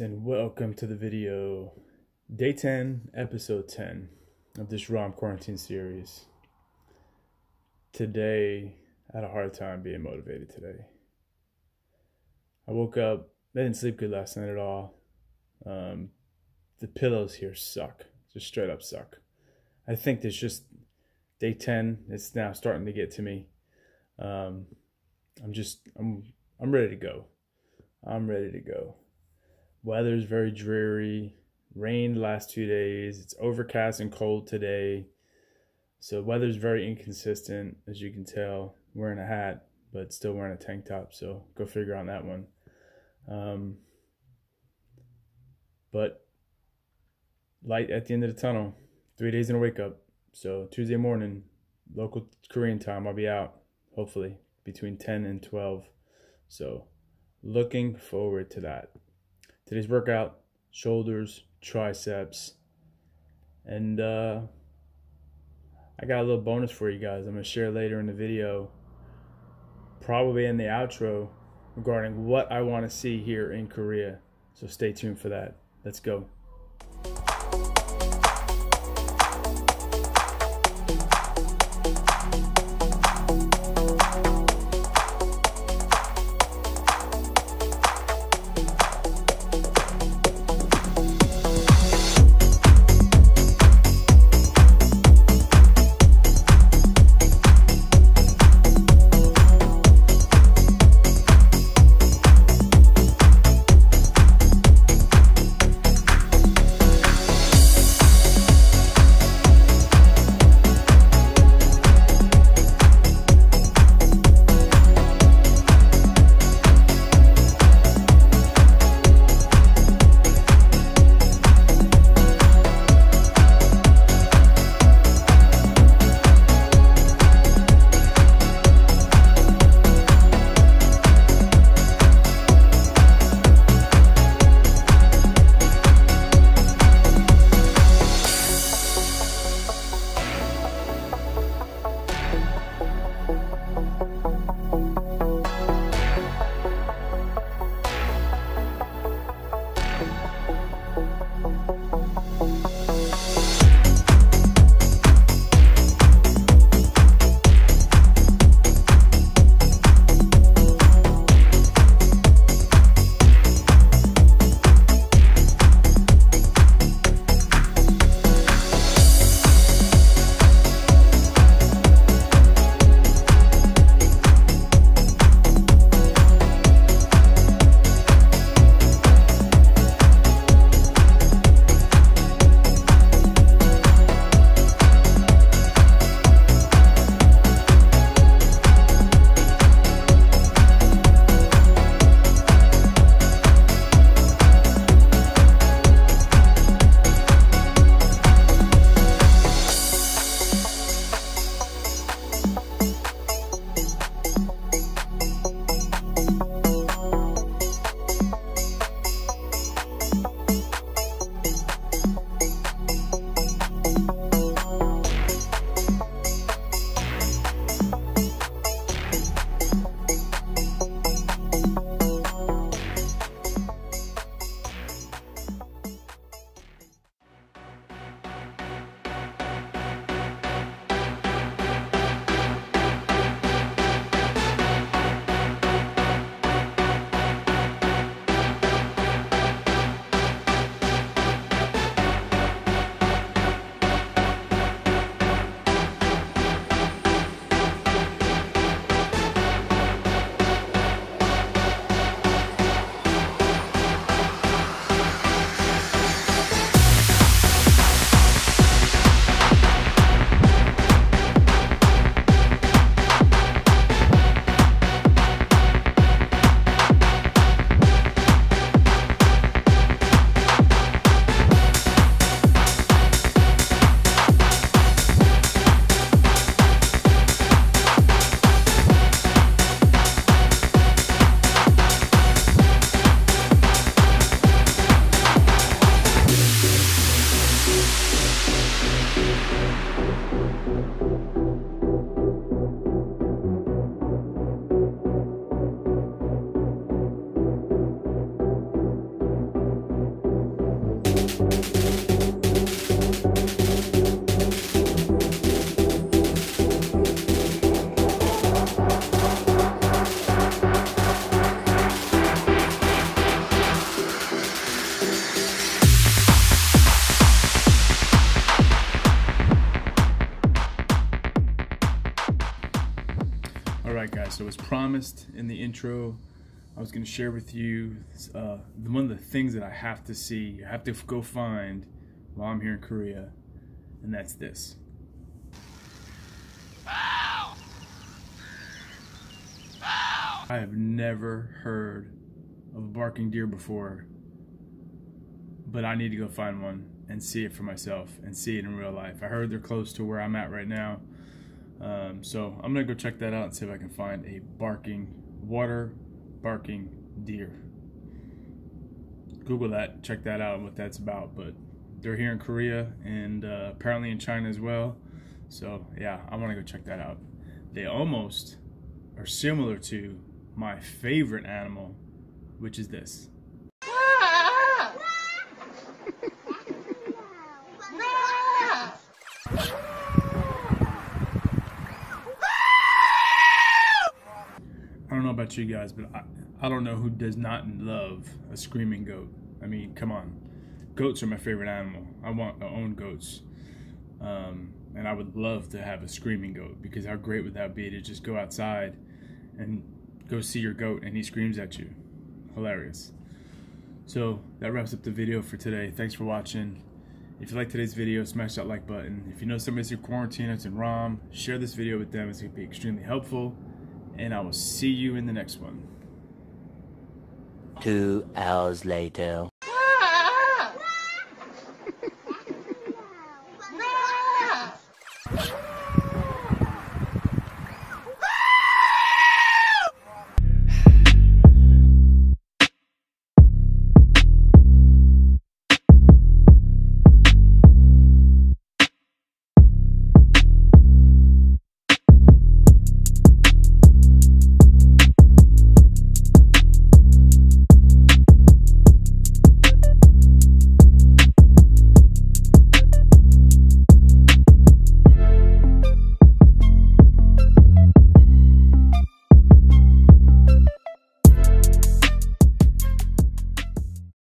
welcome to the video. Day 10, episode 10 of this ROM quarantine series. Today, I had a hard time being motivated today. I woke up, I didn't sleep good last night at all. Um, the pillows here suck, just straight up suck. I think there's just day 10, it's now starting to get to me. Um, I'm just, I'm, I'm ready to go. I'm ready to go. Weather's very dreary. Rained last two days. It's overcast and cold today. So weather's very inconsistent, as you can tell. Wearing a hat, but still wearing a tank top. So go figure on that one. Um, but light at the end of the tunnel. Three days in a wake up. So Tuesday morning, local Korean time, I'll be out. Hopefully between 10 and 12. So looking forward to that. Today's workout shoulders, triceps, and uh, I got a little bonus for you guys. I'm going to share later in the video, probably in the outro, regarding what I want to see here in Korea. So stay tuned for that. Let's go. Was promised in the intro, I was going to share with you uh, one of the things that I have to see, I have to go find while I'm here in Korea, and that's this. I have never heard of a barking deer before, but I need to go find one and see it for myself and see it in real life. I heard they're close to where I'm at right now. Um, so I'm gonna go check that out and see if I can find a barking, water barking deer. Google that, check that out, and what that's about. But they're here in Korea and uh, apparently in China as well. So yeah, I wanna go check that out. They almost are similar to my favorite animal, which is this. I don't know about you guys, but I, I don't know who does not love a screaming goat. I mean, come on. Goats are my favorite animal. I want to own goats. Um, and I would love to have a screaming goat because how great would that be to just go outside and go see your goat and he screams at you. Hilarious. So that wraps up the video for today. Thanks for watching. If you like today's video, smash that like button. If you know somebody's in quarantine, it's in ROM, share this video with them. It's going to be extremely helpful and I will see you in the next one. Two hours later.